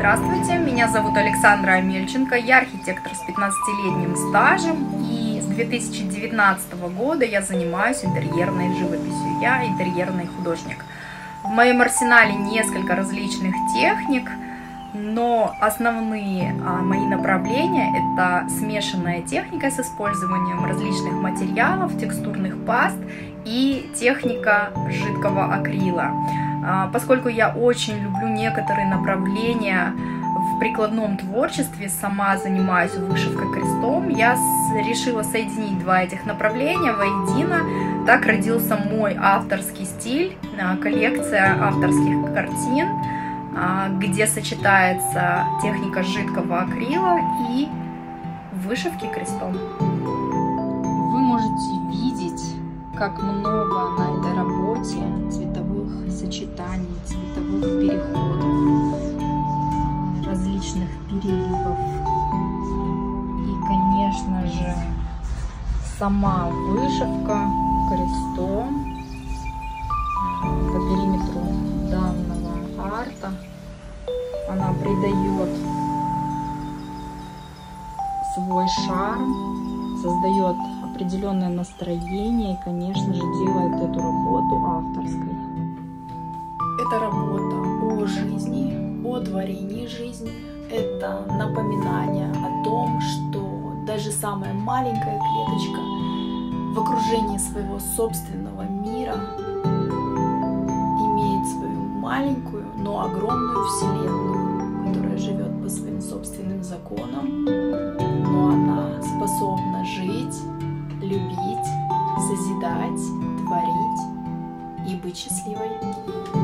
Здравствуйте, меня зовут Александра Амельченко, я архитектор с 15-летним стажем и с 2019 года я занимаюсь интерьерной живописью, я интерьерный художник. В моем арсенале несколько различных техник, но основные а, мои направления это смешанная техника с использованием различных материалов, текстурных паст и техника жидкого акрила. А, поскольку я очень люблю некоторые направления в прикладном творчестве, сама занимаюсь вышивкой крестом, я решила соединить два этих направления воедино. Так родился мой авторский стиль, а, коллекция авторских картин, а, где сочетается техника жидкого акрила и вышивки крестом. Вы можете видеть, как много на этой работе сочетаний, цветовых переходов, различных переливов. И, конечно же, сама вышивка крестом по периметру данного арта. Она придает свой шарм, создает определенное настроение и, конечно же, делает эту работу авторской. Это работа о жизни, о творении жизни. Это напоминание о том, что даже самая маленькая клеточка в окружении своего собственного мира имеет свою маленькую, но огромную вселенную, которая живет по своим собственным законам, но она способна жить, любить, созидать, творить и быть счастливой.